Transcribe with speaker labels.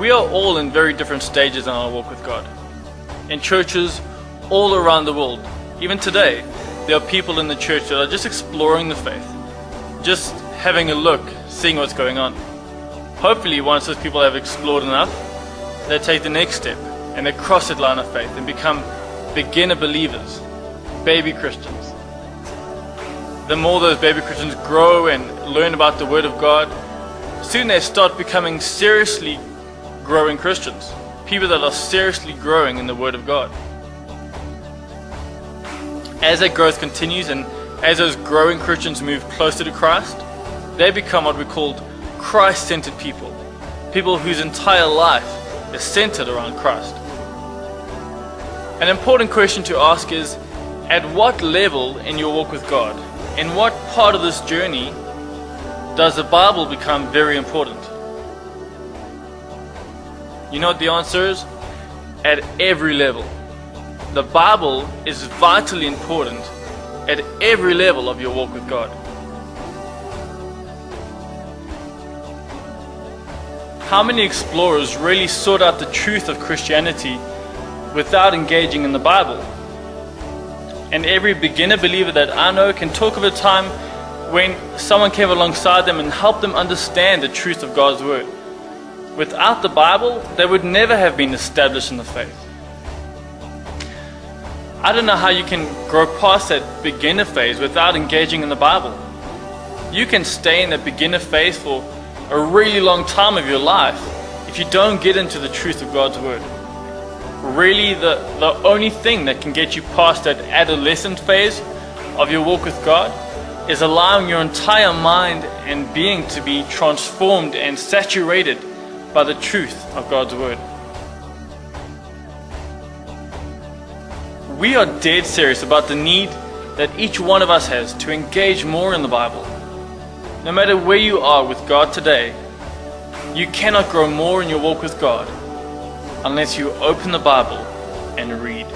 Speaker 1: We are all in very different stages in our walk with God. In churches all around the world, even today, there are people in the church that are just exploring the faith, just having a look, seeing what's going on. Hopefully, once those people have explored enough, they take the next step and they cross that line of faith and become beginner believers, baby Christians. The more those baby Christians grow and learn about the Word of God, soon they start becoming seriously growing Christians, people that are seriously growing in the Word of God. As that growth continues and as those growing Christians move closer to Christ, they become what we call Christ centered people, people whose entire life is centered around Christ. An important question to ask is at what level in your walk with God, in what part of this journey, does the Bible become very important? You know what the answer is? At every level. The Bible is vitally important at every level of your walk with God. How many explorers really sought out the truth of Christianity without engaging in the Bible? And every beginner believer that I know can talk of a time when someone came alongside them and helped them understand the truth of God's Word. Without the Bible, they would never have been established in the faith. I don't know how you can grow past that beginner phase without engaging in the Bible. You can stay in that beginner phase for a really long time of your life if you don't get into the truth of God's Word. Really, the, the only thing that can get you past that adolescent phase of your walk with God is allowing your entire mind and being to be transformed and saturated by the truth of God's Word. We are dead serious about the need that each one of us has to engage more in the Bible. No matter where you are with God today, you cannot grow more in your walk with God unless you open the Bible and read.